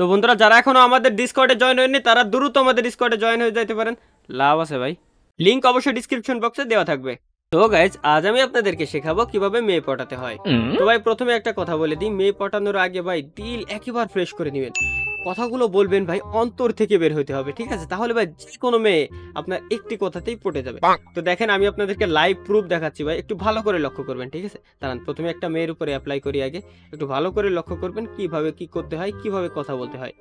তো বন্ধুরা যারা এখনও আমাদের ডিসকর্ডে জয়েন হয়নি তারা দ্রুত আমাদের ডিসকর্ডে জয়েন হয়ে যেতে পারেন। লাভ আছে ভাই। লিঙ্ক অবশ্যই ডিসক্রিপশন বক্সে দেওয়া থাকবে। তো গাইজ আজ আমি আপনাদেরকে শেখাবো কীভাবে মেয়ে পটাতে হয়। তো ভাই প্রথমে একটা কথা বলে দিই। মেয়ে পটানোর আগে ভাই দিল একবার ফ্রেশ করে নেবেন। কথাগুলো বলবেন ভাই অন্তর থেকে বের হতে হবে ঠিক আছে? তাহলে ভাই যে কোনো মেয়ে আপনার একটি কথাতেই পটে যাবে। তো দেখেন আমি আপনাদেরকে লাইভ প্রুফ দেখাচ্ছি ভাই একটু ভালো করে লক্ষ্য করবেন ঠিক আছে? দাঁড়ান প্রথমে একটা মেয়ের উপরে অ্যাপ্লাই করি আগে। একটু ভালো করে লক্ষ্য করবেন কীভাবে কি করতে হয় কীভাবে কথা বলতে হয়।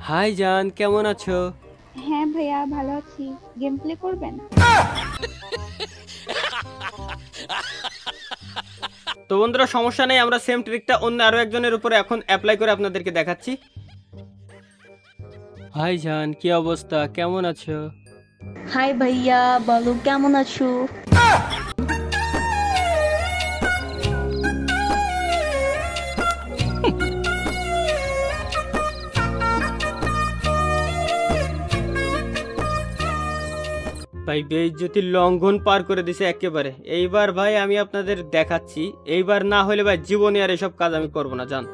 হাই জান কেমন আছো? হ্যাঁ ভাইয়া ভালো আছি। গেম প্লে করবেন? তো বন্ধুরা সমস্যা নেই আমরা সেম ট্রিকটা অন্য আরও একজনের উপরে এখন অ্যাপ্লাই করে আপনাদেরকে দেখাচ্ছি। হাই জান কি অবস্থা? কেমন আছো? হাই ভাইয়া বলো কেমন আছো? ভাই বেইজ্জতির লঙ্ঘন পার করে দিছে একেবারে। এইবার ভাই আমি আপনাদের দেখাচ্ছি। এইবার না হলে ভাই জীবনে আর এসব কাজ আমি করব না জান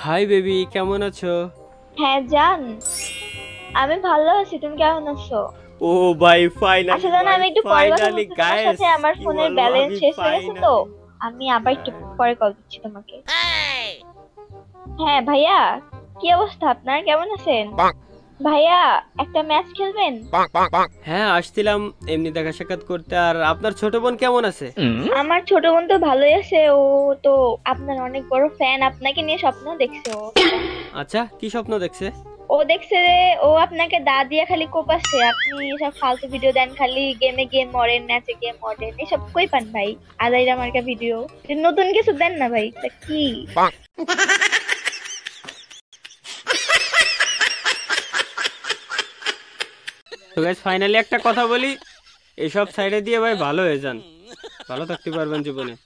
হাই বেবি কেমন আছো? হ্যাঁ জান আমি ভালো আছি তুমি কেমন আছো? ও ভাই ফাইনালি আসলে না আমি একটু পরে কথা বলছি তোমার সাথে আমার ফোনের ব্যালেন্স শেষ হয়ে গেছে তো। আমি আবার একটু পরে কল দিচ্ছি তোমাকে। হ্যাঁ ভাইয়া কি অবস্থা আপনার? কেমন আছেন? ভাইয়া একটা ম্যাচ খেলবেন? হ্যাঁ আসছিলাম এমনি দেখা সাক্ষাৎ করতে। আর আপনার ছোট বোন কেমন আছে? আমার ছোট বোন তো ভালোই আছে। ও তো আপনার অনেক বড় ফ্যান আপনাকে নিয়ে স্বপ্ন দেখছে ও। আচ্ছা কি স্বপ্ন দেখছে? ও দেখছে যে ও আপনাকে দা দিয়ে খালি কোপাচ্ছে আপনি সব ফালতু ভিডিও দেন খালি গেমে গেম মরেন ম্যাচে গেম মরেন এসব কই পান ভাই? আদাইরা মার্কা ভিডিও নতুন কিছু দেন না ভাই? তা কি? তো গাইজ ফাইনালি একটা কথা বলি। এসব সাইডে দিয়ে ভাই ভালো হয়ে যান। ভালো থাকতে পারবেন জীবনে।